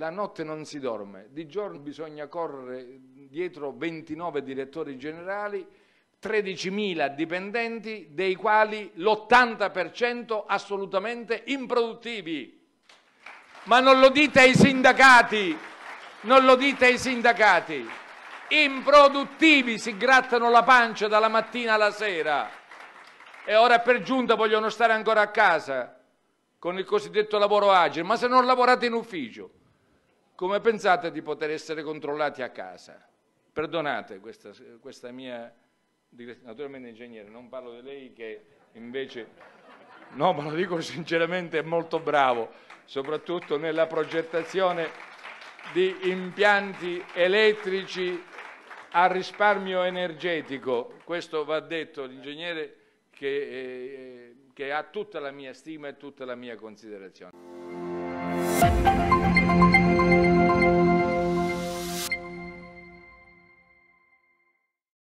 la notte non si dorme, di giorno bisogna correre dietro 29 direttori generali, 13.000 dipendenti, dei quali l'80% assolutamente improduttivi. Ma non lo dite ai sindacati, non lo dite ai sindacati. Improduttivi si grattano la pancia dalla mattina alla sera e ora per giunta vogliono stare ancora a casa con il cosiddetto lavoro agile. Ma se non lavorate in ufficio, come pensate di poter essere controllati a casa? Perdonate questa, questa mia naturalmente ingegnere, non parlo di lei che invece, no ma lo dico sinceramente, è molto bravo, soprattutto nella progettazione di impianti elettrici a risparmio energetico. Questo va detto, l'ingegnere che, eh, che ha tutta la mia stima e tutta la mia considerazione.